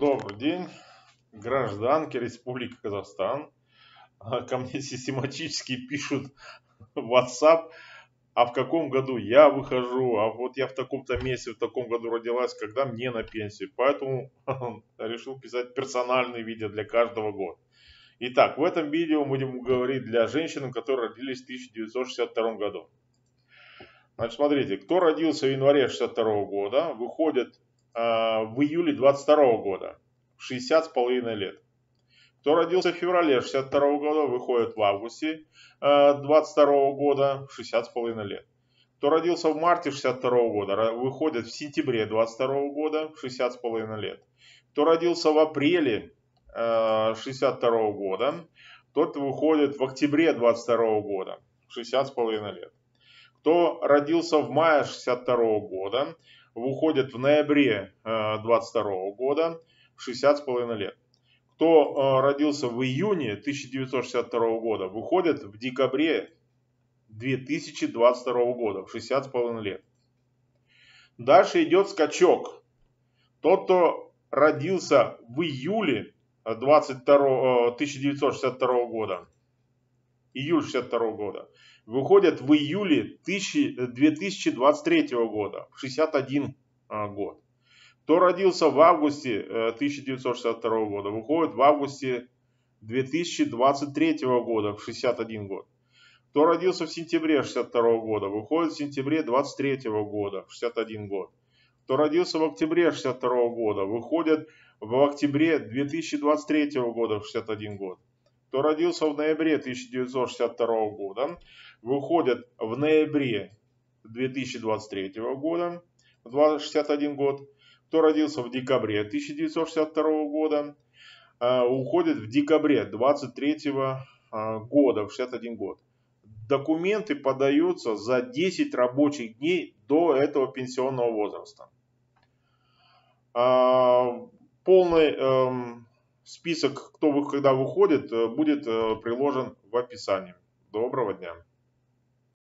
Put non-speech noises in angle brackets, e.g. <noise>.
Добрый день, гражданки Республики Казахстан. А, ко мне <laughs> систематически пишут в WhatsApp, а в каком году я выхожу, а вот я в таком-то месяце, в таком году родилась, когда мне на пенсию. Поэтому <laughs> решил писать персональные видео для каждого года. Итак, в этом видео будем говорить для женщин, которые родились в 1962 году. Значит, смотрите, кто родился в январе 62 года, выходит в июле 22 года, 60 с половиной лет. Кто родился в феврале 62 года, выходит в августе 22 э, года, 60 с половиной лет. Кто родился в марте 62 года, выходит в сентябре 22 года, 60 с половиной лет. Кто родился в апреле 62 э, года, тот выходит в октябре 22 года, 60 с половиной лет. Кто родился в мае 62 года, выходит в ноябре 22 э, года, 60 с половиной лет. Кто э, родился в июне 1962 года, выходит в декабре 2022 года, в 60 с половиной лет. Дальше идет скачок. Тот, кто родился в июле 22, 1962 года, июль 62 года, выходят в июле 2023 года, в 61 а, год. Кто родился в августе 1962 э, года, выходит в августе 2023 года, в 61 год. Кто родился в сентябре 62 года, выходит в сентябре 23 года, в 61 год. Кто родился в октябре 62 года, выходит в октябре 2023 года, в 61 год кто родился в ноябре 1962 года, выходит в ноябре 2023 года, 61 год. Кто родился в декабре 1962 года, а, уходит в декабре 23 а, года, в 61 год. Документы подаются за 10 рабочих дней до этого пенсионного возраста. А, полный эм, Список, кто когда выходит, э, будет э, приложен в описании. Доброго дня!